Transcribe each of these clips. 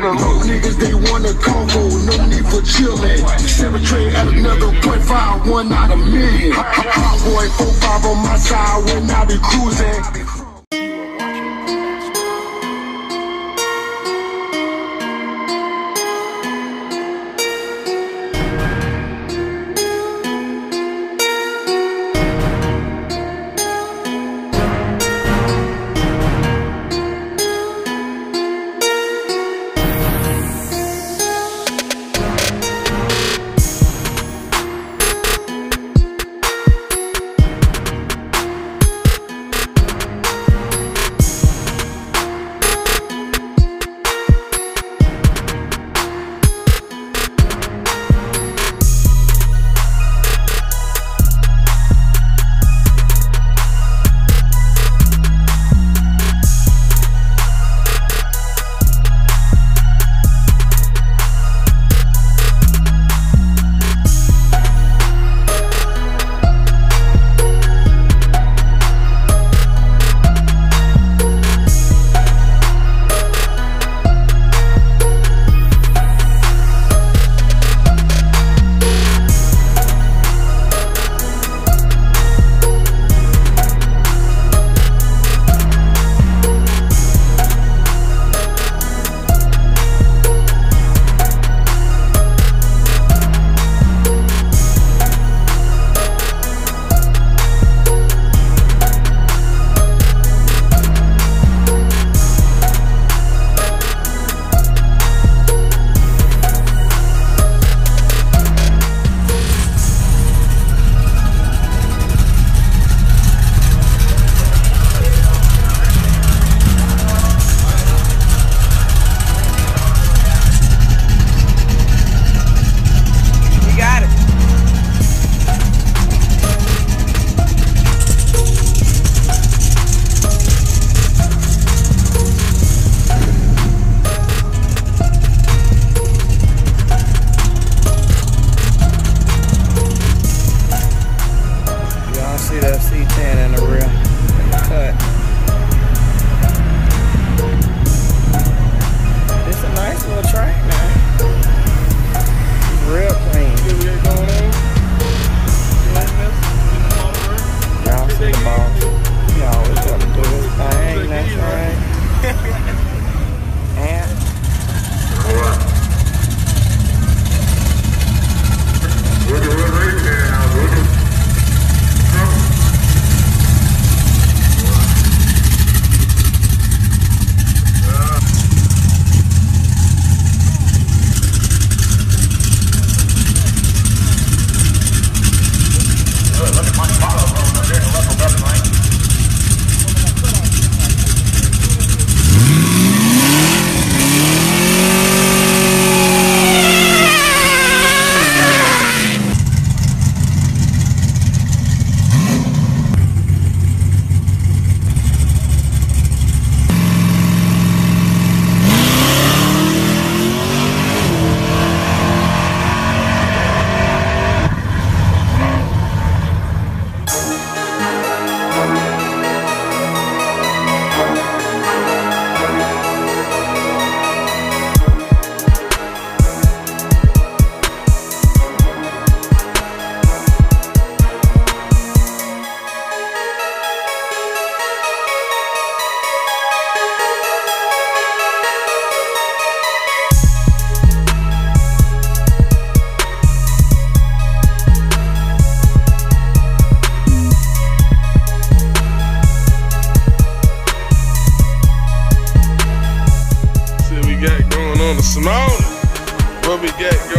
Broke niggas, they wanna combo, no need for chillin'. Seven tray at another point five, one out of million. Hot boy, four five on my side when I be cruising.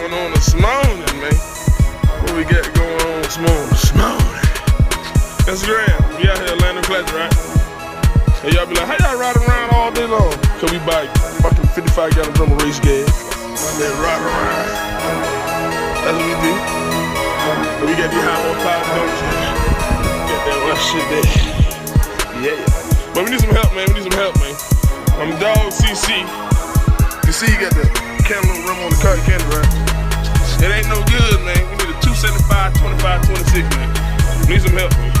Going on this morning, man? What we got going on this morning? This morning. Instagram, we out here Atlanta Pleasure, right? And y'all be like, how y'all riding around all day long? Cause we buy fucking 55 gallon drum of race gas. Then ride around. That's what we do. But we got these high horsepower dumps. Get that one shit there. Yeah. But we need some help, man. We need some help, man. I'm Dog CC. You see, you got the candle rim on the cotton candy, right? It ain't no good, man. We need a 275, 25, 26, man. Need some help, man.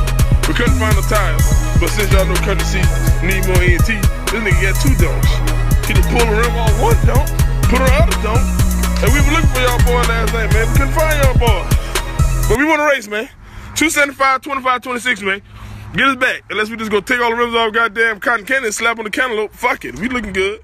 We couldn't find the tires. But since y'all know courtesy need more ENT, this nigga got two donks. He just pull the rim off one donk, put on the other donk. And we were looking for y'all boy last night, man. We couldn't find y'all boy. But we want to race, man. 275, 25, 26, man. Get us back. Unless we just go take all the rims off goddamn cotton candy and slap on the cantaloupe. Fuck it. We looking good.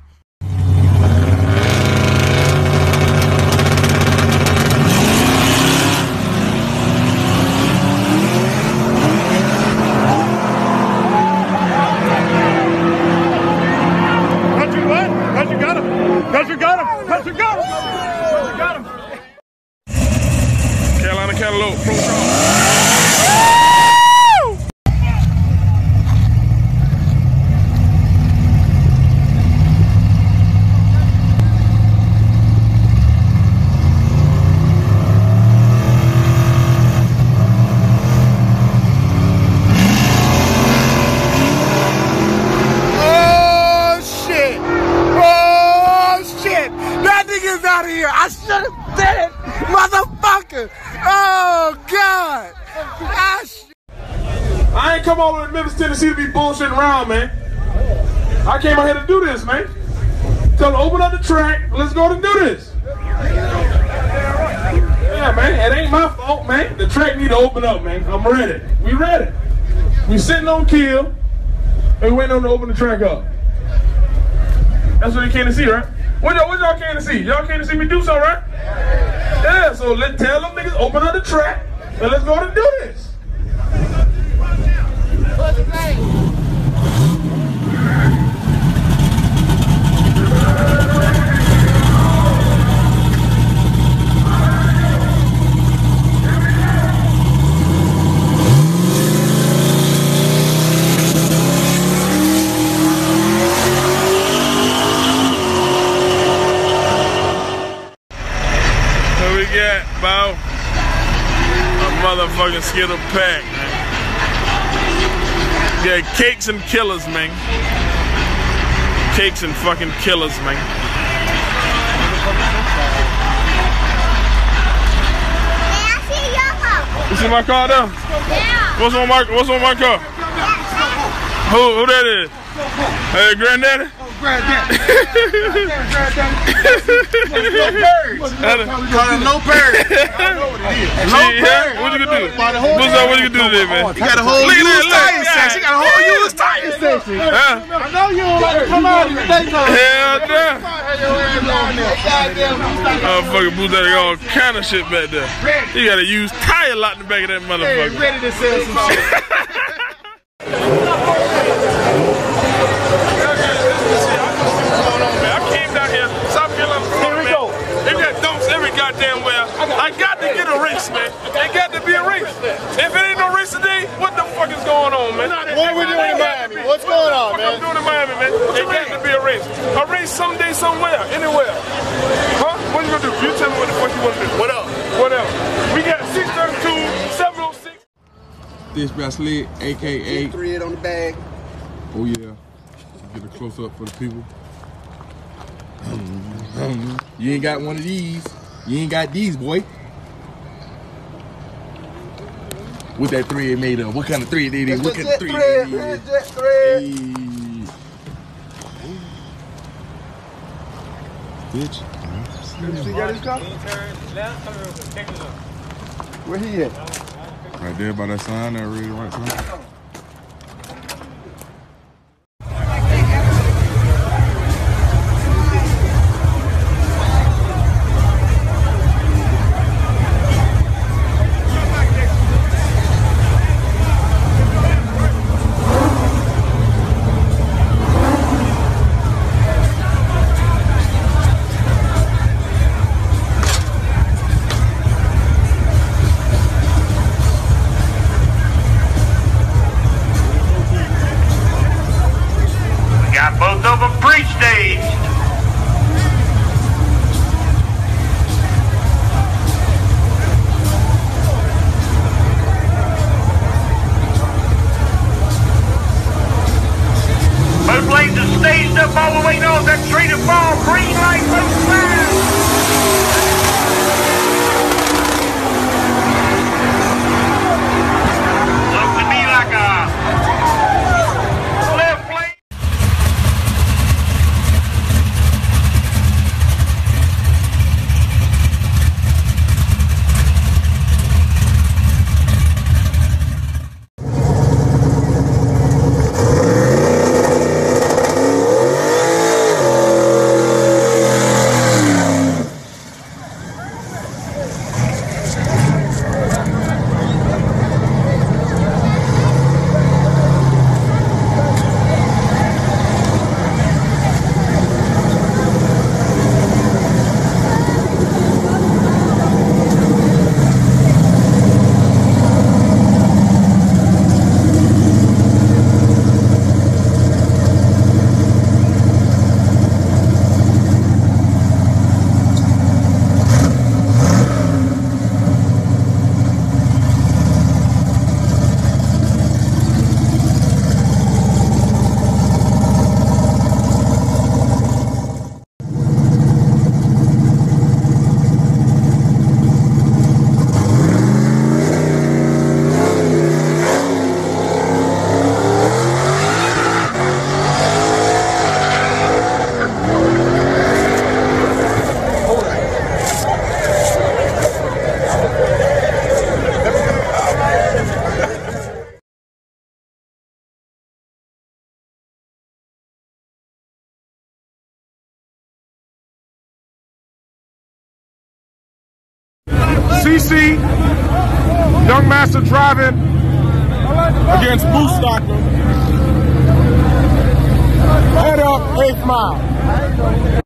Country what? Country got him. Country got him. Country got him. Got him. Carolina Cantaloupe. Pro Shop. Oh shit! Oh shit! That nigga's out of here. I should have said it, motherfucker. Oh god! Ah, sh- I ain't come all the way to Memphis, Tennessee to be bullshitting around, man. I came out here to do this, man. Tell them open up the track. Let's go to do this. Yeah, man. It ain't my fault, man. The track need to open up, man. I'm ready. We ready. We sitting on kill, and we waiting on to open the track up. That's what you came to see, right? What y'all, what y'all came to see? Y'all came to see me do something, right? Yeah, so let's tell them niggas open up the track, and let's go to do this. What we got, Bo? A motherfucking Skittle pack, man. Yeah, cakes and killers, man. Cakes and fucking killers, man. You see my car there? What's on my car? What's on my car? Who Who that is? Hey, granddaddy. Call him no bird. Gee, yeah? What you gonna do? What's up? What you gonna do today, man? You got a whole Look at used tire section. You got a whole used tire section. I know you don't like to come out in the daytime. Hell yeah. Have your ass down there. Goddamn, Motherfucker blew that all kind of shit back there. You got a used tire lot in the back of that Hey, motherfucker. ready to sell some shit. goddamn where. I got to get a race, man. It got to be a race. If it ain't no race today, what the fuck is going on, man? What are we doing in Miami? What's going on, What I'm man? doing in Miami, man? It got to be a race. A race someday, somewhere, anywhere. Huh? What you gonna do? You tell me what the fuck you wanna do. What else? What else? We got 632, 706. This bracelet, aka Three it on the bag. Oh yeah. Get a close up for the people. You ain't got one of these. You ain't got these, boy. What that thread made of? What kind of thread it is? What kind of thread it is? jet thread. Hey. Bitch. You got his car? Where he at? Right there by that sign, that red right sign. Both of CC, Young Master driving against Boo Stockton. Head up, eighth mile.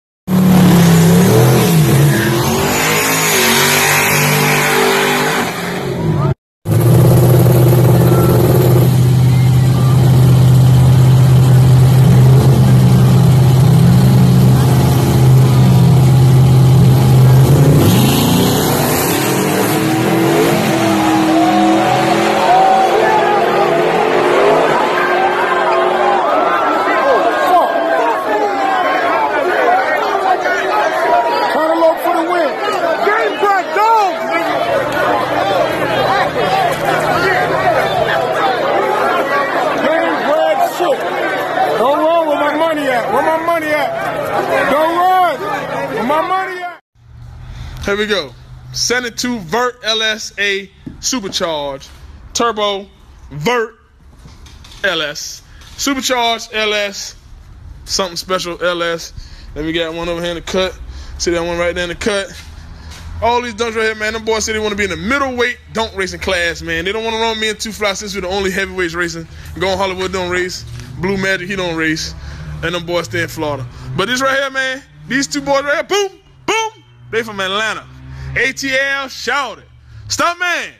Turn low for the win. Game back, dog. Game red shit. Don't run where my money at. Where my money at? Don't run. Where my money at? Here we go. 72 Vert LSA Supercharged Turbo Vert LS. Supercharged LS. Something special LS. Then we got one over here in the cut. See that one right there in the cut. All these donks right here, man. Them boys say they want to be in the middleweight donk racing class, man. They don't want to run me and Two Fly since we're the only heavyweights racing. Going Hollywood don't race. Blue Magic, he don't race. And them boys stay in Florida. But this right here, man, these two boys right here, boom, they from Atlanta. ATL, shout it. Stuntman,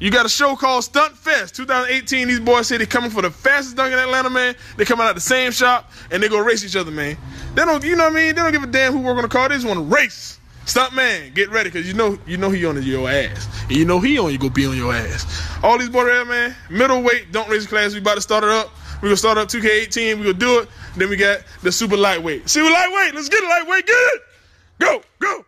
you got a show called Stunt Fest 2018. These boys say they coming for the fastest donk in Atlanta, man. They coming out of the same shop and they go race each other, man. They don't, you know what I mean? They don't give a damn who work on the car. They just want to race. Stuntman, get ready, cause you know you know he on your ass. And you know he on you go be on your ass. All these boys here, man, middleweight, don't race class. We about to start it up. We gonna start up 2K18. We gonna do it. Then we got the super lightweight. Super lightweight. Let's get it lightweight. Get it. Go, go.